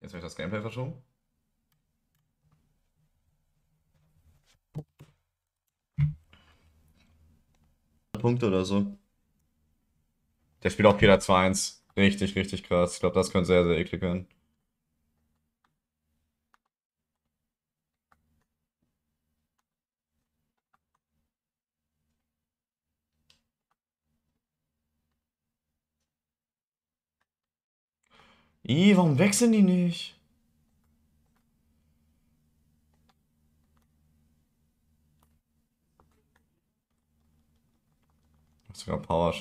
Jetzt habe ich das Gameplay verschoben. Punkte oder so. Der spielt auch Peter 2-1. Richtig, richtig krass. Ich glaube, das könnte sehr, sehr eklig werden. Ih, warum wechseln die nicht? Sogar Power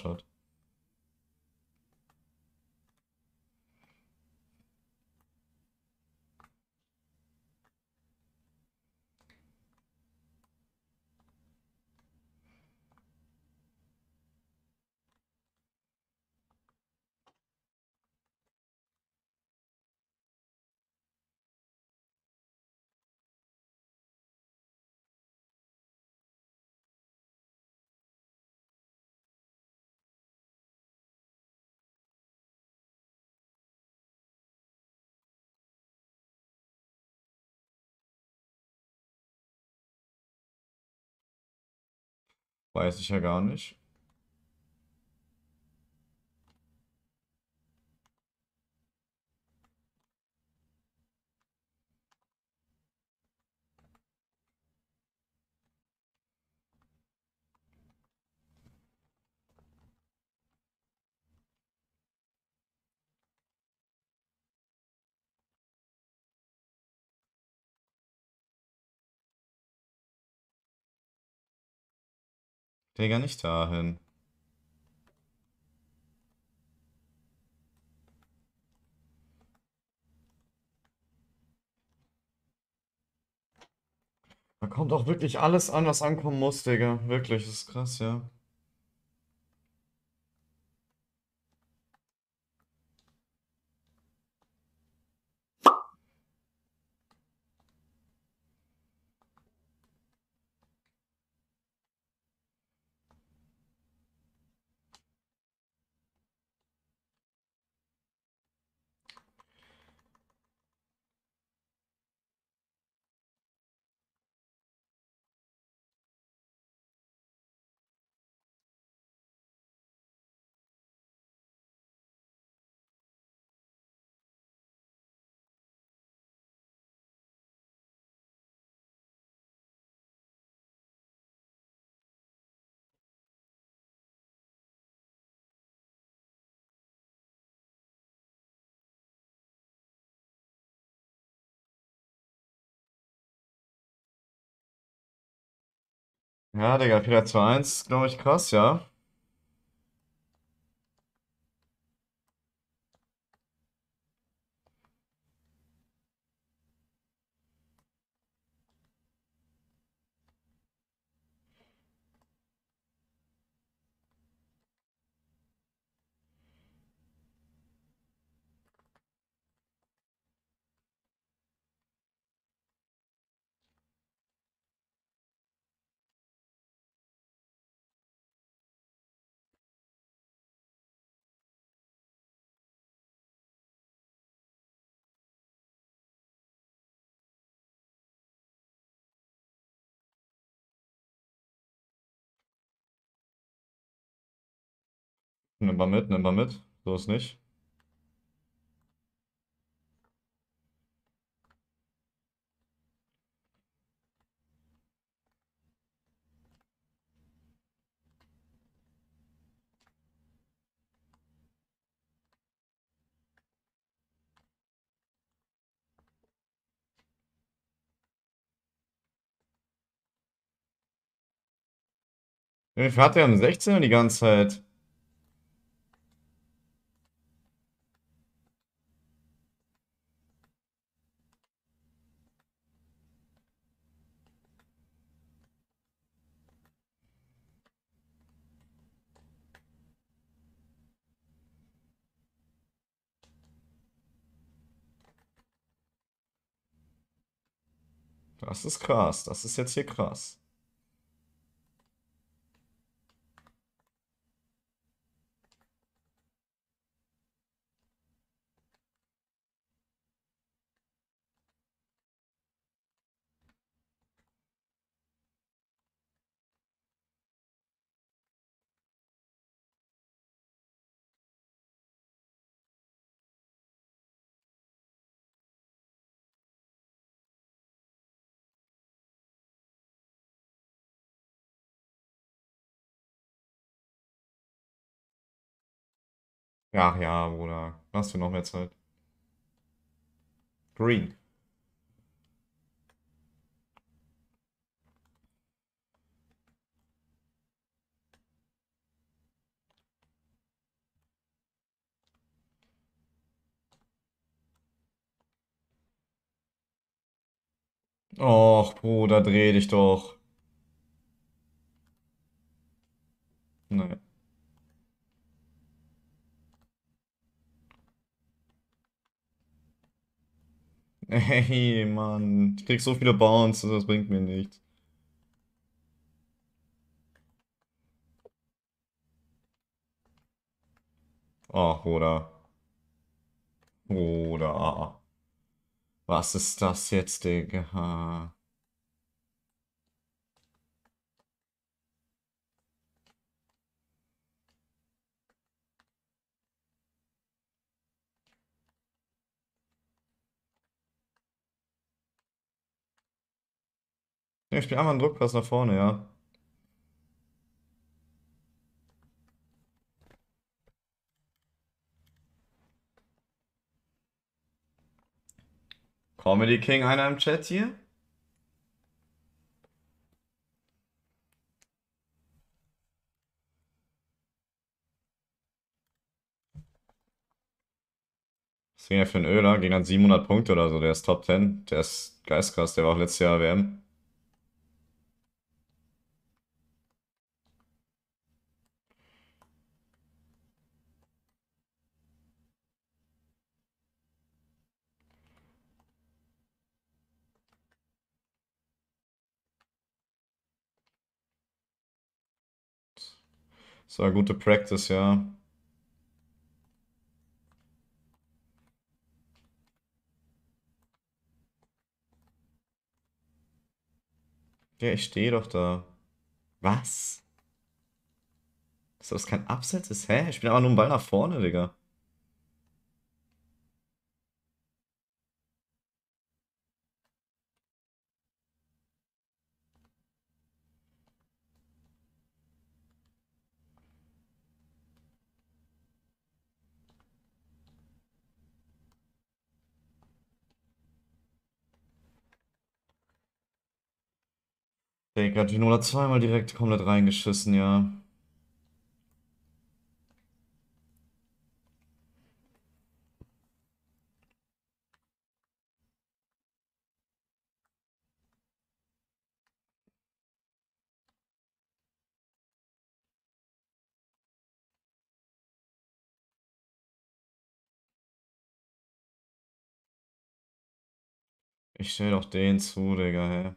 Weiß ich ja gar nicht. Digga, nicht dahin. Da kommt auch wirklich alles an, was ankommen muss, Digga. Wirklich, das ist krass, ja. Ja, Digga, Peter 2-1, glaube ich, krass, ja. Nimm mal mit, nimm mal mit. So ist nicht. Wie viel hat der am 16 die ganze Zeit? Das ist krass. Das ist jetzt hier krass. Ach ja, Bruder. Hast du noch mehr Zeit? Green. Och, Bruder, dreh dich doch. Nee. Ey, Mann. Ich krieg so viele Bounces, das bringt mir nichts. Oh, Bruder. Bruder. Was ist das jetzt, Digga? Ich spiele einfach einen Druckpass nach vorne, ja. Comedy King einer im Chat hier? Was ging der für ein Öler? Ging dann 700 Punkte oder so. Der ist Top 10. Der ist geistkrass. Der war auch letztes Jahr WM. Das war gute Practice, ja. Ja, ich stehe doch da. Was? Dass das kein Abseits ist? Hä? Ich spiele aber nur einen Ball nach vorne, Digga. Digga, Ginola zweimal direkt komplett reingeschissen, ja. Ich stell doch den zu, Digga, hä?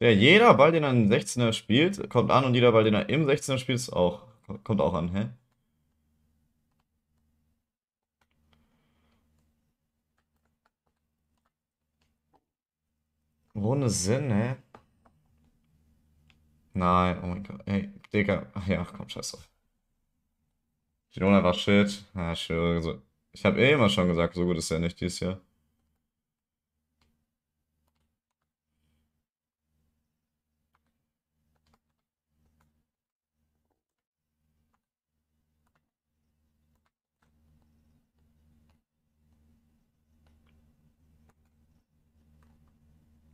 Ja, jeder Ball, den er im 16er spielt, kommt an und jeder Ball, den er im 16er spielt, ist auch, kommt auch an, hä? Ohne Sinn, hä? Nein, oh mein Gott. Ey, Digga. Ach ja, komm, scheiß drauf. Girona war shit. Ja, schön. Ich habe eh immer schon gesagt, so gut ist er nicht dieses Jahr.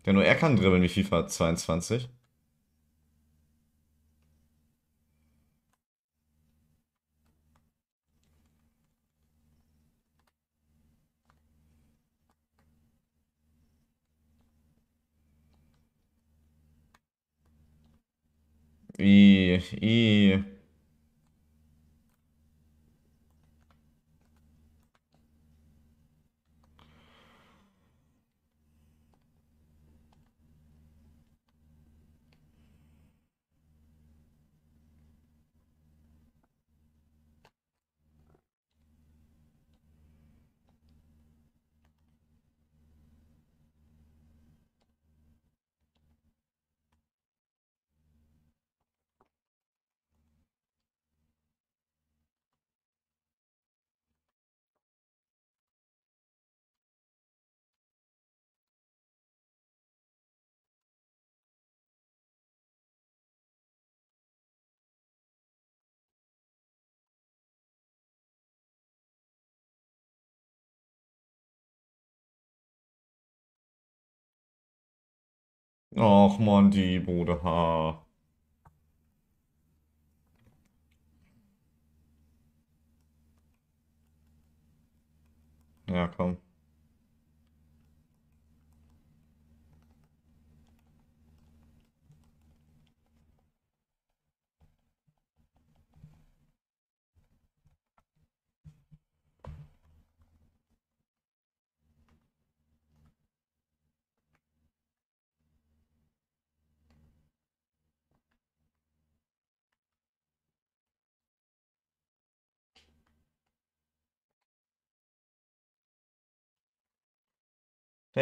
Ja, nur er kann dribbeln wie FIFA 22. I, I. Och man, die Bruder. Ja, komm.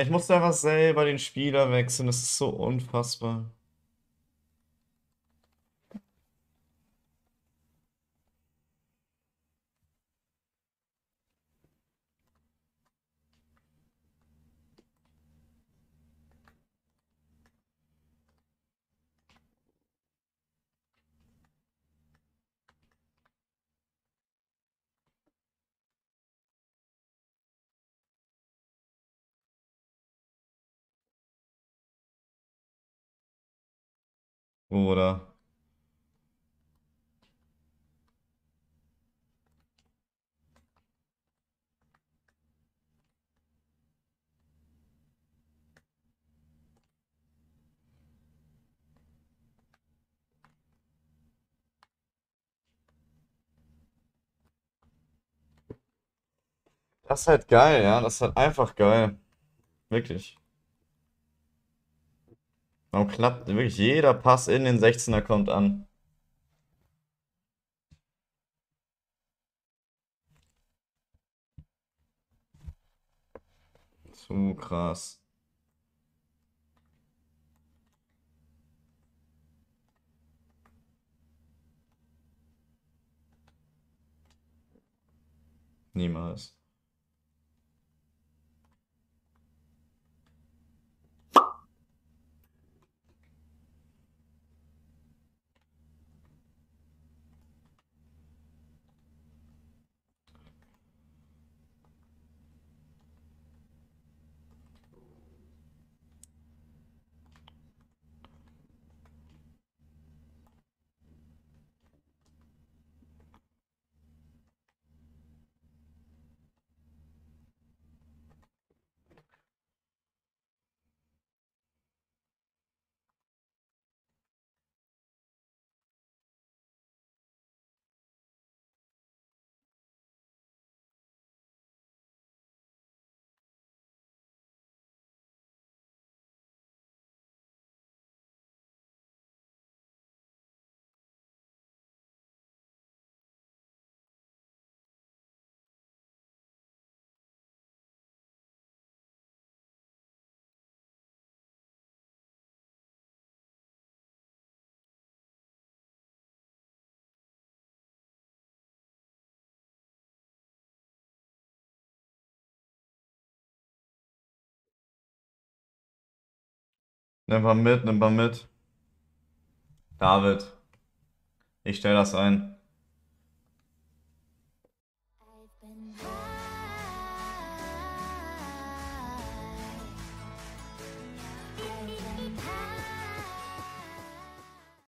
Ich musste einfach selber den Spieler wechseln. Das ist so unfassbar. Oder? Das ist halt geil, ja. Das ist halt einfach geil. Wirklich. Warum klappt wirklich jeder Pass in den 16er kommt an? Zu krass. Niemals. Nimm mal mit, nimm mal mit. David. Ich stell das ein.